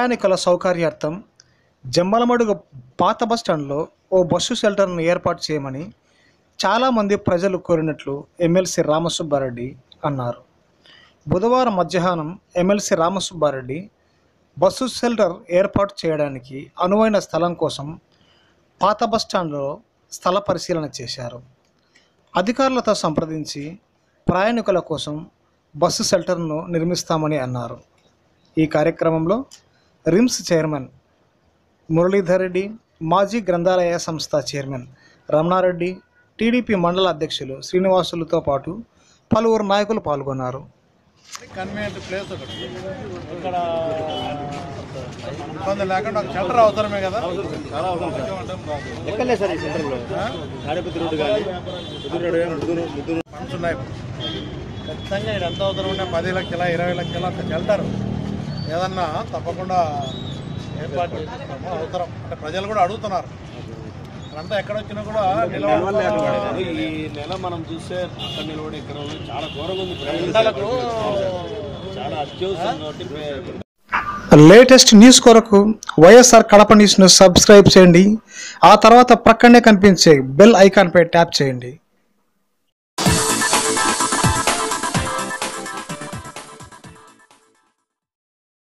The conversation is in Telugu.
ప్రయాణికుల సౌకర్యార్థం జమ్మలమడుగు పాత బస్టాండ్లో ఓ బస్సు షెల్టర్ను ఏర్పాటు చేయమని చాలామంది ప్రజలు కోరినట్లు ఎమ్మెల్సీ రామసుబ్బారెడ్డి అన్నారు. బుధవారం మధ్యాహ్నం ఎమ్మెల్సీ రామసుబ్బారెడ్డి బస్సు షెల్టర్ ఏర్పాటు చేయడానికి అనువైన స్థలం కోసం పాత బస్టాండ్లో స్థల పరిశీలన చేశారు. అధికారులతో సంప్రదించి ప్రయాణికుల కోసం బస్సు షెల్టర్ను నిర్మిస్తామని అన్నారు. ఈ కార్యక్రమంలో రిమ్స్ చైర్మన్ మురళీధర్ రెడ్డి మాజీ గ్రంథాలయ సంస్థ చైర్మన్ రమణారెడ్డి టీడీపీ మండల అధ్యక్షులు శ్రీనివాసులతో పాటు పలువురు నాయకులు పాల్గొన్నారు. కన్వీనియంట్ ప్లేస్ ఒకటి. ఇక్కడ ఇబ్బంది లేకుండా ఒక షెల్టర్ అవసరమే కదా? ఎక్కడలే సార్ ఈ రోడ్డు కానీ ముద్దురు రోడ్డు కానీ ముద్దురు ముద్దురు ఫండ్స్ ఉన్నాయి ఖచ్చితంగా ఇది ఎంత అవసరం ఉంటే పది లక్షల ఇరవై లక్షల ఒక షెల్టర్ ఏదన్నా తప్పకుండా ఏర్పాటు చేస్తున్నాము అవసరం. అంటే ప్రజలు కూడా అడుగుతున్నారు. అంతా ఎక్కడ వచ్చినా కూడా ఈ నెల మనం చూస్తే అక్కడ నిలబడి ఇక్కడ ఉంది. చాలా ఘోరంగా ఉంది. చాలా అత్యవసరం కాబట్టి లేటెస్ట్ న్యూస్ కొరకు వైఎస్ఆర్ కడప న్యూస్ను సబ్స్క్రైబ్ చేయండి. ఆ తర్వాత ప్రక్కనే కనిపించే బెల్ ఐకాన్పై ట్యాప్ చేయండి.